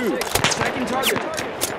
two. Second target.